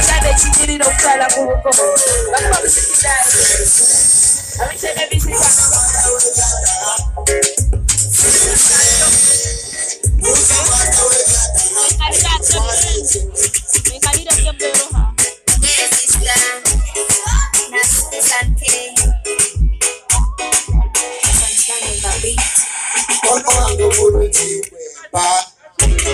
abakyala ekinyirira okutwala ku bukomo bakuba busikidaayo abitebe bisika Mekalira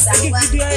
kusangwa Baby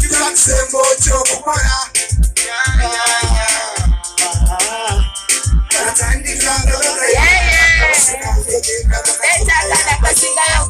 kibakisembo kyokukola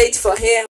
late for him.